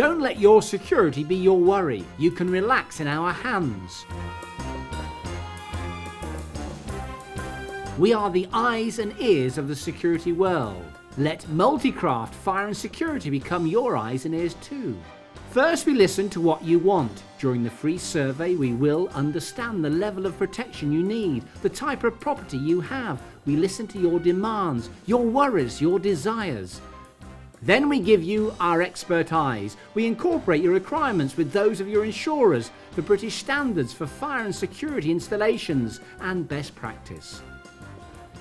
Don't let your security be your worry. You can relax in our hands. We are the eyes and ears of the security world. Let Multicraft Fire and Security become your eyes and ears too. First, we listen to what you want. During the free survey, we will understand the level of protection you need, the type of property you have. We listen to your demands, your worries, your desires. Then we give you our expert eyes. We incorporate your requirements with those of your insurers, the British standards for fire and security installations, and best practice.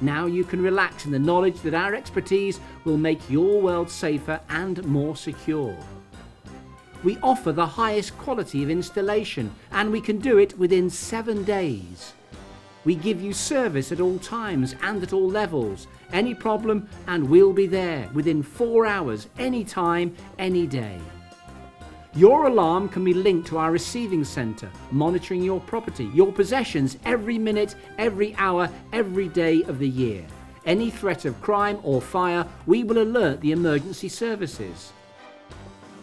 Now you can relax in the knowledge that our expertise will make your world safer and more secure. We offer the highest quality of installation and we can do it within seven days. We give you service at all times and at all levels. Any problem and we'll be there within four hours, anytime, any day. Your alarm can be linked to our receiving centre, monitoring your property, your possessions every minute, every hour, every day of the year. Any threat of crime or fire, we will alert the emergency services.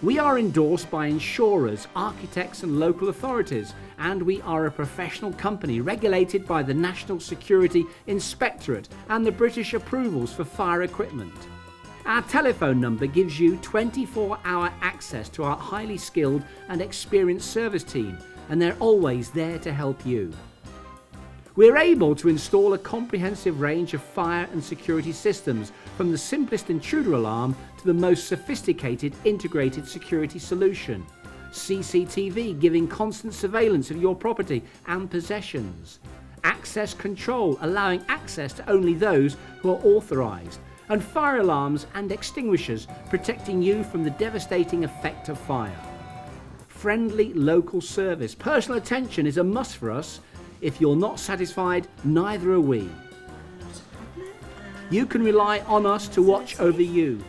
We are endorsed by insurers, architects and local authorities and we are a professional company regulated by the National Security Inspectorate and the British approvals for fire equipment. Our telephone number gives you 24 hour access to our highly skilled and experienced service team and they're always there to help you. We're able to install a comprehensive range of fire and security systems from the simplest intruder alarm to the most sophisticated integrated security solution. CCTV giving constant surveillance of your property and possessions. Access control allowing access to only those who are authorised. And fire alarms and extinguishers protecting you from the devastating effect of fire. Friendly local service. Personal attention is a must for us if you're not satisfied, neither are we. You can rely on us to watch over you